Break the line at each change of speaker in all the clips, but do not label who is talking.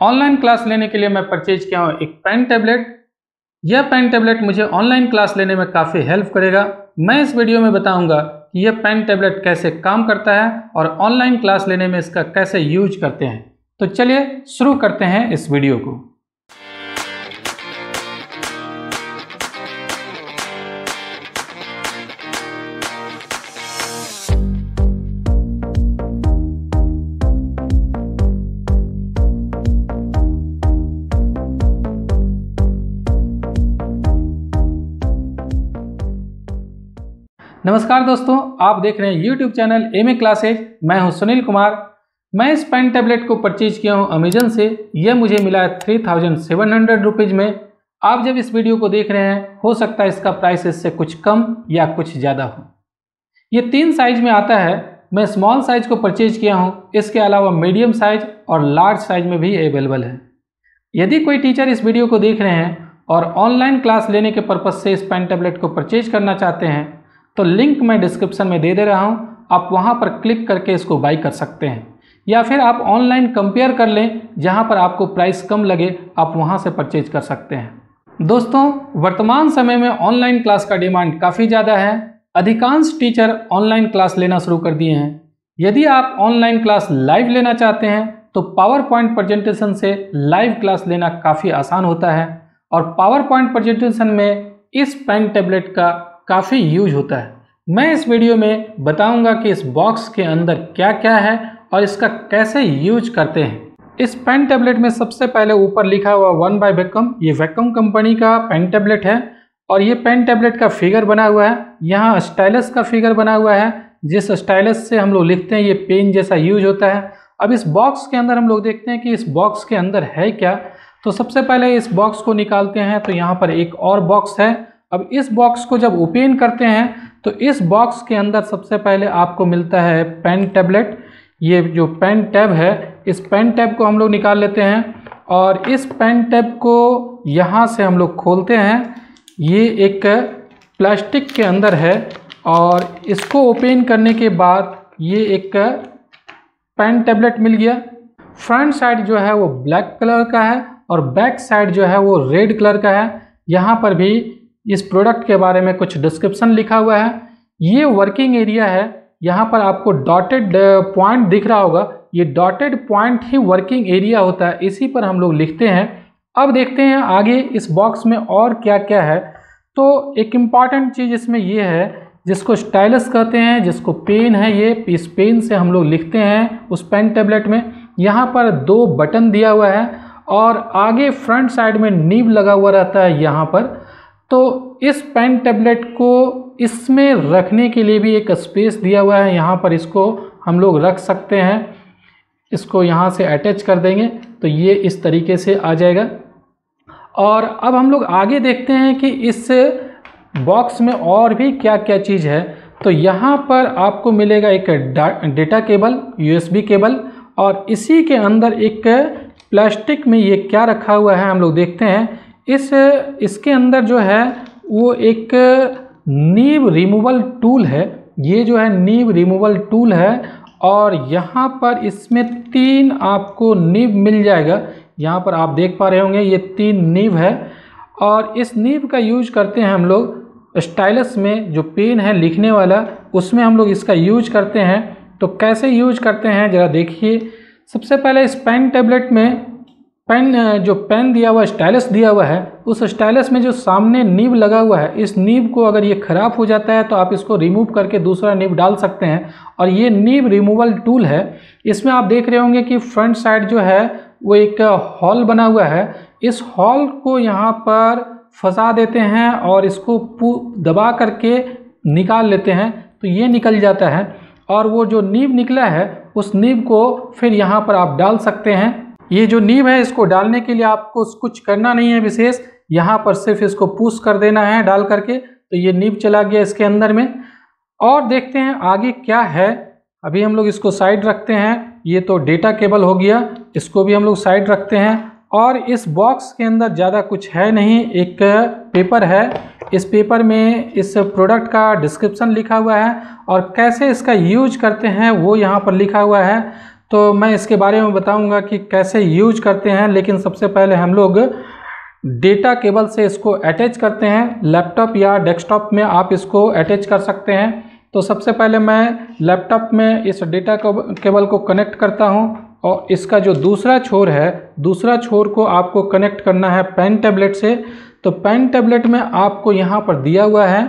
Online class लेने के लिए मैं परचेज किया हूँ एक पेन टैबलेट। यह पेन टैबलेट मुझे ऑनलाइन क्लास लेने में काफ़ी हेल्प करेगा। मैं इस वीडियो में बताऊँगा कि यह पेन टैबलेट कैसे काम करता है और ऑनलाइन क्लास लेने में इसका कैसे यूज़ करते हैं। तो चलिए शुरू करते हैं इस वीडियो को। नमस्कार दोस्तों, आप देख रहे हैं YouTube channel M A classes मैं हूँ सुनील कुमार। मैं इस पेन टैबलेट को परचेज किया हूँ अमेजन से। यह मुझे मिला है three thousand seven hundred rupees में। आप जब इस वीडियो को देख रहे हैं, हो सकता है इसका प्राइस इससे कुछ कम या कुछ ज़्यादा हो। ये तीन साइज़ में आता है। मैं स्मॉल साइज़ को परचेज किया हूँ। इसके अलावा मीडियम साइज़ और लार्ज साइज़ में भी अवेलेबल है। यदि कोई टीचर इस वीडियो को देख रहे हैं और ऑनलाइन क्लास लेने के पर्पज़ से इस पेन टैबलेट को परचेज करना चाहते हैं तो लिंक मैं डिस्क्रिप्शन में दे दे रहा हूँ। आप वहाँ पर क्लिक करके इसको बाई कर सकते हैं। या फिर आप ऑनलाइन कंपेयर कर लें, जहाँ पर आपको प्राइस कम लगे, आप वहाँ से परचेज कर सकते हैं। दोस्तों, वर्तमान समय में ऑनलाइन क्लास का डिमांड काफ़ी ज़्यादा है। अधिकांश टीचर ऑनलाइन क्लास लेना शुरू कर दिए हैं। यदि आप ऑनलाइन क्लास लाइव लेना चाहते हैं तो पावर पॉइंट प्रजेंटेशन से लाइव क्लास लेना काफ़ी आसान होता है। और पावर पॉइंट प्रजेंटेशन में इस पेन टेबलेट का काफ़ी यूज़ होता है। मैं इस वीडियो में बताऊँगा कि इस बॉक्स के अंदर क्या क्या है और इसका कैसे यूज़ करते हैं। इस पेन टैबलेट में सबसे पहले ऊपर लिखा हुआ वन बाय वैकम ये वैकम कंपनी का पेन टैबलेट है और ये पेन टैबलेट का फिगर बना हुआ है। यहाँ स्टाइलस का फिगर बना हुआ है। जिस स्टाइलस से हम लोग लिखते हैं, ये पेन जैसा यूज़ होता है। अब इस बॉक्स के अंदर हम लोग देखते हैं कि इस बॉक्स के अंदर है क्या। तो सबसे पहले इस बॉक्स को निकालते हैं। तो यहाँ पर एक और बॉक्स है। अब इस बॉक्स को जब ओपन करते हैं तो इस बॉक्स के अंदर सबसे पहले आपको मिलता है पेन टैबलेट ये जो पेन टैब है, इस पेन टैब को हम लोग निकाल लेते हैं और इस पेन टैब को यहाँ से हम लोग खोलते हैं। ये एक प्लास्टिक के अंदर है और इसको ओपन करने के बाद ये एक पेन टैबलेट मिल गया। फ्रंट साइड जो है वो ब्लैक कलर का है और बैक साइड जो है वो रेड कलर का है। यहाँ पर भी इस प्रोडक्ट के बारे में कुछ डिस्क्रिप्शन लिखा हुआ है। ये वर्किंग एरिया है। यहाँ पर आपको डॉटेड पॉइंट दिख रहा होगा। ये डॉटेड पॉइंट ही वर्किंग एरिया होता है। इसी पर हम लोग लिखते हैं। अब देखते हैं आगे इस बॉक्स में और क्या क्या है। तो एक इंपॉर्टेंट चीज़ इसमें ये है, जिसको स्टाइलस कहते हैं, जिसको पेन है ये, इस पेन से हम लोग लिखते हैं उस पेन टेबलेट में। यहाँ पर दो बटन दिया हुआ है और आगे फ्रंट साइड में नीब लगा हुआ रहता है यहाँ पर। तो इस पेन टेबलेट को इसमें रखने के लिए भी एक स्पेस दिया हुआ है। यहाँ पर इसको हम लोग रख सकते हैं। इसको यहाँ से अटैच कर देंगे। तो ये इस तरीके से आ जाएगा। और अब हम लोग आगे देखते हैं कि इस बॉक्स में और भी क्या क्या चीज़ है। तो यहाँ पर आपको मिलेगा एक डेटा केबल यूएसबी केबल, और इसी के अंदर एक प्लास्टिक में ये क्या रखा हुआ है हम लोग देखते हैं। इस, इसके अंदर जो है, वो एक नीब रिमूवल टूल है। ये जो है नीब रिमूवल टूल है और यहाँ पर इसमें तीन आपको नीब मिल जाएगा। यहाँ पर आप देख पा रहे होंगे, ये तीन नीब है और इस नीब का यूज़ करते हैं हम लोग स्टाइलस में, जो पेन है लिखने वाला, उसमें हम लोग इसका यूज़ करते हैं। तो कैसे यूज़ करते हैं, ज़रा देखिए। सबसे पहले इस पेन टेबलेट में पेन जो पेन दिया हुआ, स्टाइलस दिया हुआ है, उस स्टाइलस में जो सामने नीब लगा हुआ है, इस नीब को अगर ये ख़राब हो जाता है तो आप इसको रिमूव करके दूसरा नीब डाल सकते हैं। और ये नीब रिमूवल टूल है। इसमें आप देख रहे होंगे कि फ्रंट साइड जो है, वो एक हॉल बना हुआ है। इस हॉल को यहाँ पर फंसा देते हैं और इसको दबा करके निकाल लेते हैं तो ये निकल जाता है। और वो जो नीब निकला है, उस नीब को फिर यहाँ पर आप डाल सकते हैं। ये जो नीब है, इसको डालने के लिए आपको कुछ करना नहीं है विशेष। यहाँ पर सिर्फ़ इसको पुश कर देना है डाल करके। तो ये नीब चला गया इसके अंदर में। और देखते हैं आगे क्या है। अभी हम लोग इसको साइड रखते हैं। ये तो डेटा केबल हो गया। इसको भी हम लोग साइड रखते हैं। और इस बॉक्स के अंदर ज़्यादा कुछ है नहीं। एक पेपर है। इस पेपर में इस प्रोडक्ट का डिस्क्रिप्शन लिखा हुआ है। और कैसे इसका यूज़ करते हैं वो यहाँ पर लिखा हुआ है। तो मैं इसके बारे में बताऊँगा कि कैसे यूज़ करते हैं, लेकिन सबसे पहले हम लोग डेटा केबल से इसको अटैच करते हैं। लैपटॉप या डेस्कटॉप में आप इसको अटैच कर सकते हैं। तो सबसे पहले मैं लैपटॉप में इस डेटा केबल को कनेक्ट करता हूँ और इसका जो दूसरा छोर है, दूसरा छोर को आपको कनेक्ट करना है पेन टैबलेट से। तो पेन टैबलेट में आपको यहाँ पर दिया हुआ है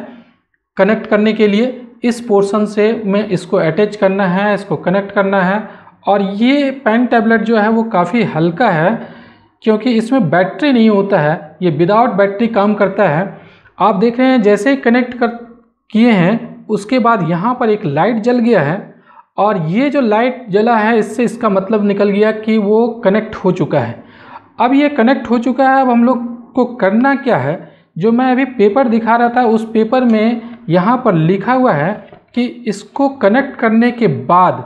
कनेक्ट करने के लिए। इस पोर्शन से में इसको अटैच करना है, इसको कनेक्ट करना है। और ये पेन टैबलेट जो है वो काफ़ी हल्का है, क्योंकि इसमें बैटरी नहीं होता है, ये विदाउट बैटरी काम करता है। आप देख रहे हैं जैसे ही कनेक्ट कर, किए हैं, उसके बाद यहाँ पर एक लाइट जल गया है, और ये जो लाइट जला है, इससे इसका मतलब निकल गया कि वो कनेक्ट हो चुका है। अब ये कनेक्ट हो चुका है, अब हम लोग को करना क्या है? जो मैं अभी पेपर दिखा रहा था, उस पेपर में यहाँ पर लिखा हुआ है कि इसको कनेक्ट करने के बाद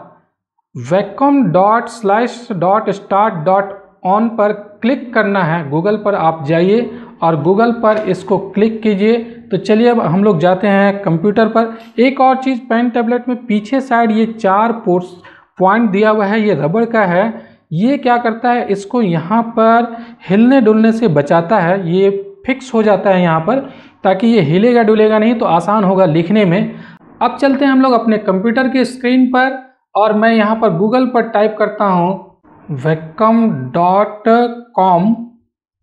Wacom dot slash dot start dot on पर क्लिक करना है। गूगल पर आप जाइए और गूगल पर इसको क्लिक कीजिए। तो चलिए अब हम लोग जाते हैं कंप्यूटर पर। एक और चीज़ पेन टैबलेट में पीछे साइड ये चार पोर्ट्स पॉइंट दिया हुआ है। ये रबड़ का है। ये क्या करता है? इसको यहाँ पर हिलने डुलने से बचाता है। ये फिक्स हो जाता है यहाँ पर, ताकि ये हिलेगा डुलेगा नहीं तो आसान होगा लिखने में। अब चलते हैं हम लोग अपने कंप्यूटर के स्क्रीन पर। और मैं यहाँ पर गूगल पर टाइप करता हूँ वेकम डॉट कॉम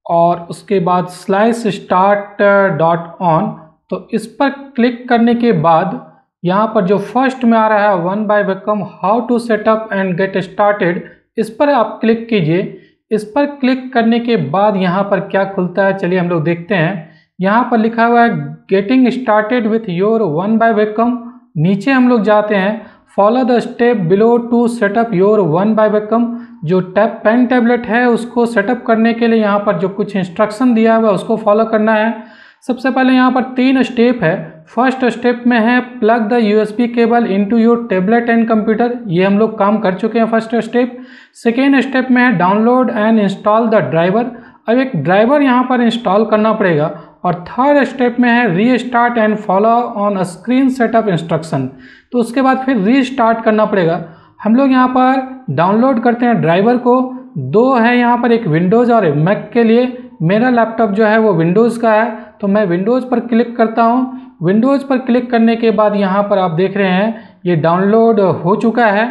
और उसके बाद स्लाइस स्टार्ट डॉट ऑन तो इस पर क्लिक करने के बाद यहाँ पर जो फ़र्स्ट में आ रहा है one by Wacom how to setup and get started इस पर आप क्लिक कीजिए। इस पर क्लिक करने के बाद यहाँ पर क्या खुलता है, चलिए हम लोग देखते हैं। यहाँ पर लिखा हुआ है getting started with your one by Wacom नीचे हम लोग जाते हैं follow the step below to set up your one by Wacom जो टैप पेन टैबलेट है, उसको सेटअप करने के लिए यहाँ पर जो कुछ इंस्ट्रक्शन दिया हुआ है, उसको फॉलो करना है। सबसे पहले यहाँ पर तीन स्टेप है। फ़र्स्ट स्टेप में है plug the USB cable into your tablet and computer ये हम लोग काम कर चुके हैं फ़र्स्ट स्टेप सेकेंड स्टेप में है download and install the driver अब एक ड्राइवर यहाँ पर इंस्टॉल करना पड़ेगा। और थर्ड स्टेप में है restart and follow on screen setup instruction तो उसके बाद फिर री स्टार्ट करना पड़ेगा। हम लोग यहाँ पर डाउनलोड करते हैं ड्राइवर को। दो है यहाँ पर एक विंडोज़ और एक मैक के लिए। मेरा लैपटॉप जो है वो विंडोज़ का है तो मैं विंडोज़ पर क्लिक करता हूँ। विंडोज़ पर क्लिक करने के बाद यहाँ पर आप देख रहे हैं, ये डाउनलोड हो चुका है।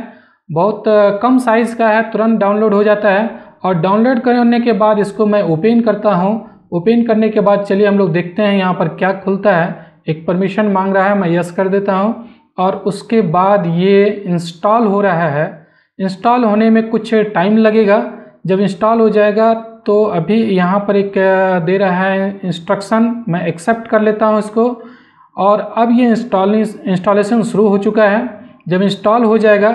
बहुत कम साइज़ का है, तुरंत डाउनलोड हो जाता है। और डाउनलोड करने के बाद इसको मैं ओपन करता हूँ। ओपन करने के बाद चलिए हम लोग देखते हैं यहाँ पर क्या खुलता है। एक परमिशन मांग रहा है, मैं यस कर देता हूँ। और उसके बाद ये इंस्टॉल हो रहा है। इंस्टॉल होने में कुछ टाइम लगेगा। जब इंस्टॉल हो जाएगा तो अभी यहाँ पर एक दे रहा है इंस्ट्रक्शन मैं एक्सेप्ट कर लेता हूँ इसको। और अब ये इंस्टॉल इंस्टॉलेशन शुरू हो चुका है। जब इंस्टॉल हो जाएगा,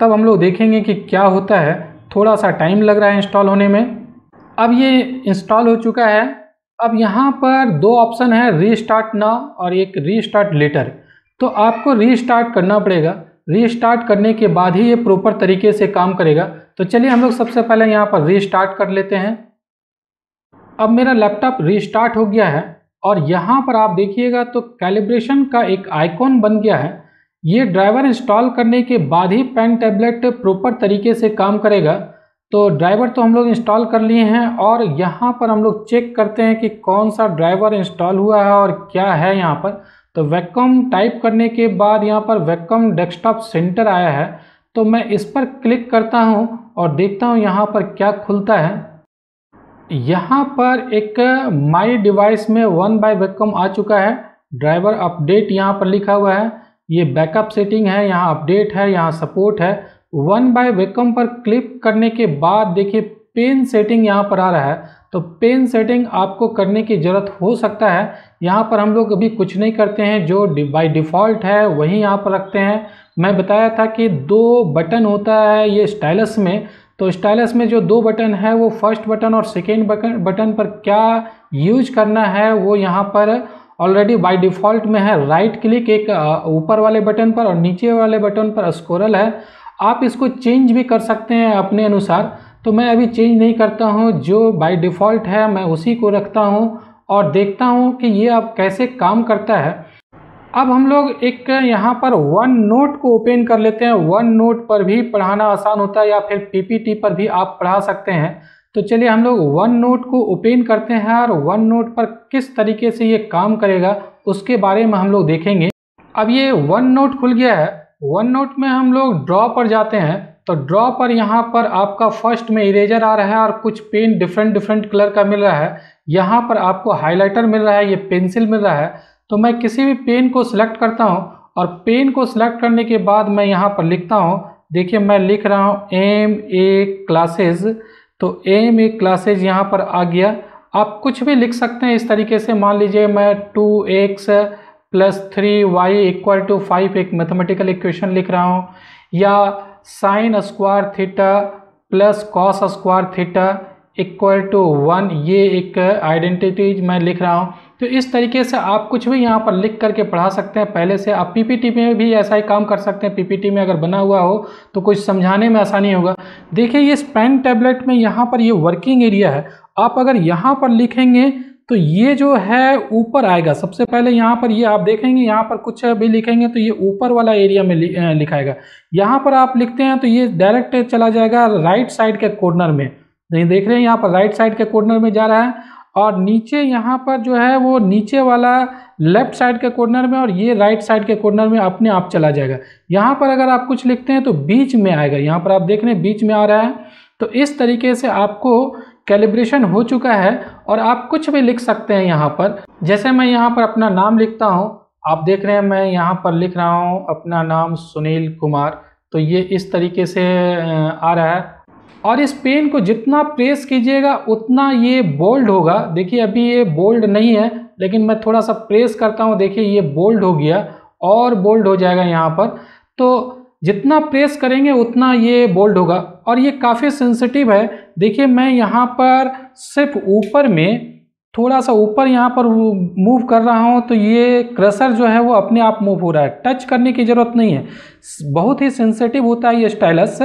तब हम लोग देखेंगे कि क्या होता है। थोड़ा सा टाइम लग रहा है इंस्टॉल होने में। अब ये इंस्टॉल हो चुका है। अब यहाँ पर दो ऑप्शन है रीस्टार्ट ना और एक रीस्टार्ट लेटर तो आपको रीस्टार्ट करना पड़ेगा। रीस्टार्ट करने के बाद ही ये प्रॉपर तरीके से काम करेगा। तो चलिए हम लोग सबसे पहले यहाँ पर रीस्टार्ट कर लेते हैं। अब मेरा लैपटॉप रीस्टार्ट हो गया है और यहाँ पर आप देखिएगा तो कैलिब्रेशन का एक आइकॉन बन गया है। ये ड्राइवर इंस्टॉल करने के बाद ही पेन टैबलेट प्रॉपर तरीके से काम करेगा। तो ड्राइवर तो हम लोग इंस्टॉल कर लिए हैं और यहाँ पर हम लोग चेक करते हैं कि कौन सा ड्राइवर इंस्टॉल हुआ है और क्या है यहाँ पर। तो वैकम टाइप करने के बाद यहाँ पर वैकम डेस्कटॉप सेंटर आया है। तो मैं इस पर क्लिक करता हूँ और देखता हूँ यहाँ पर क्या खुलता है। यहाँ पर एक माई डिवाइस में वन बाय वैकम आ चुका है। ड्राइवर अपडेट यहाँ पर लिखा हुआ है। ये बैकअप सेटिंग है, यहाँ अपडेट है, यहाँ सपोर्ट है। वन बाय वेकम पर क्लिक करने के बाद देखिए पेन सेटिंग यहाँ पर आ रहा है। तो पेन सेटिंग आपको करने की ज़रूरत हो सकता है। यहाँ पर हम लोग अभी कुछ नहीं करते हैं, जो बाय डिफ़ॉल्ट है, वही यहाँ पर रखते हैं। मैं बताया था कि दो बटन होता है ये स्टाइलस में। तो स्टाइलस में जो दो बटन है, वो फ़र्स्ट बटन और सेकेंड बटन पर क्या यूज़ करना है, वो यहाँ पर ऑलरेडी बाय डिफ़ॉल्ट में है। राइट क्लिक एक ऊपर वाले बटन पर और नीचे वाले बटन पर स्कोरल है। आप इसको चेंज भी कर सकते हैं अपने अनुसार। तो मैं अभी चेंज नहीं करता हूँ, जो बाय डिफ़ॉल्ट है, मैं उसी को रखता हूँ और देखता हूँ कि ये अब कैसे काम करता है। अब हम लोग एक यहाँ पर वन नोट को ओपन कर लेते हैं। वन नोट पर भी पढ़ाना आसान होता है या फिर पीपीटी पर भी आप पढ़ा सकते हैं। तो चलिए हम लोग वन नोट को ओपन करते हैं और वन नोट पर किस तरीके से ये काम करेगा, उसके बारे में हम लोग देखेंगे। अब ये वन नोट खुल गया है। वन नोट में हम लोग ड्रॉ पर जाते हैं तो ड्रॉ पर यहाँ पर आपका फ़र्स्ट में इरेजर आ रहा है और कुछ पेन डिफरेंट डिफरेंट कलर का मिल रहा है। यहाँ पर आपको हाइलाइटर मिल रहा है, ये पेंसिल मिल रहा है। तो मैं किसी भी पेन को सिलेक्ट करता हूँ और पेन को सिलेक्ट करने के बाद मैं यहाँ पर लिखता हूँ। देखिए, मैं लिख रहा हूँ एम ए क्लासेज तो एम ए क्लासेज यहाँ पर आ गया। आप कुछ भी लिख सकते हैं, इस तरीके से। मान लीजिए मैं two X plus three Y equal to five एक मैथमेटिकल इक्वेशन लिख रहा हूँ, या sine square theta plus cos square theta equal to one ये एक आइडेंटिटीज मैं लिख रहा हूँ। तो इस तरीके से आप कुछ भी यहाँ पर लिख करके पढ़ा सकते हैं। पहले से आप पीपीटी में भी ऐसा ही काम कर सकते हैं। पीपीटी में अगर बना हुआ हो तो कुछ समझाने में आसानी होगा। देखिए, ये पेन टैबलेट में यहाँ पर ये वर्किंग एरिया है। आप अगर यहाँ पर लिखेंगे तो ये जो है ऊपर आएगा, सबसे पहले यहाँ पर ये आप देखेंगे, यहाँ पर कुछ भी लिखेंगे तो ये ऊपर वाला एरिया में लिखाएगा। यहाँ पर आप लिखते हैं तो ये डायरेक्ट चला जाएगा राइट साइड के कॉर्नर में। नहीं, देख रहे हैं यहाँ पर राइट साइड के कॉर्नर में जा रहा है और नीचे यहाँ पर जो है वो नीचे वाला लेफ़्ट साइड के कॉर्नर में और ये राइट साइड के कॉर्नर में अपने आप चला जाएगा। यहाँ पर अगर आप कुछ लिखते हैं तो बीच में आएगा। यहाँ पर आप देख रहे हैं बीच में आ रहा है। तो इस तरीके से आपको कैलिब्रेशन हो चुका है और आप कुछ भी लिख सकते हैं यहाँ पर। जैसे मैं यहाँ पर अपना नाम लिखता हूँ, आप देख रहे हैं मैं यहाँ पर लिख रहा हूँ अपना नाम सुनील कुमार। तो ये इस तरीके से आ रहा है। और इस पेन को जितना प्रेस कीजिएगा, उतना ये बोल्ड होगा। देखिए, अभी ये बोल्ड नहीं है, लेकिन मैं थोड़ा सा प्रेस करता हूँ। देखिए, ये बोल्ड हो गया, और बोल्ड हो जाएगा यहाँ पर। तो जितना प्रेस करेंगे, उतना ये बोल्ड होगा। और ये काफ़ी सेंसिटिव है। देखिए, मैं यहाँ पर सिर्फ़ ऊपर में, थोड़ा सा ऊपर यहाँ पर मूव कर रहा हूँ तो ये क्रसर जो है वो अपने आप मूव हो रहा है। टच करने की ज़रूरत नहीं है। बहुत ही सेंसिटिव होता है ये स्टाइलस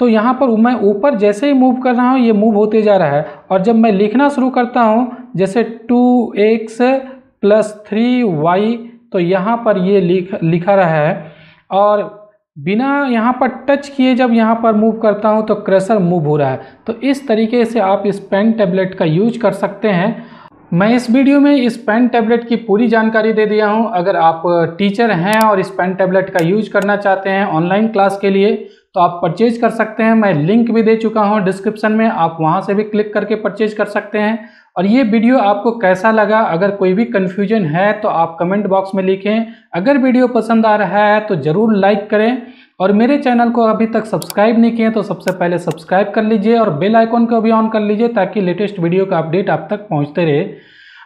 तो यहाँ पर मैं ऊपर जैसे ही मूव कर रहा हूँ, ये मूव होते जा रहा है। और जब मैं लिखना शुरू करता हूँ, जैसे two X plus three Y तो यहाँ पर ये लिख, लिखा रहा है। और बिना यहाँ पर टच किए जब यहाँ पर मूव करता हूँ तो क्रेशर मूव हो रहा है। तो इस तरीके से आप इस पेन टैबलेट का यूज़ कर सकते हैं। मैं इस वीडियो में इस पेन टैबलेट की पूरी जानकारी दे दिया हूँ। अगर आप टीचर हैं और इस पेन टैबलेट का यूज़ करना चाहते हैं ऑनलाइन क्लास के लिए तो आप परचेज कर सकते हैं। मैं लिंक भी दे चुका हूँ डिस्क्रिप्शन में। आप वहाँ से भी क्लिक करके परचेज कर सकते हैं। और ये वीडियो आपको कैसा लगा? अगर कोई भी कन्फ्यूज़न है तो आप कमेंट बॉक्स में लिखें। अगर वीडियो पसंद आ रहा है तो ज़रूर लाइक करें। और मेरे चैनल को अभी तक सब्सक्राइब नहीं किए तो सबसे पहले सब्सक्राइब कर लीजिए और बेल आइकॉन को भी ऑन कर लीजिए, ताकि लेटेस्ट वीडियो का अपडेट आप तक पहुँचते रहे।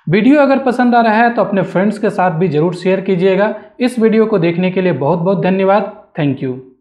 वीडियो अगर पसंद आ रहा है तो अपने फ्रेंड्स के साथ भी ज़रूर शेयर कीजिएगा। इस वीडियो को देखने के लिए बहुत बहुत धन्यवाद। Thank you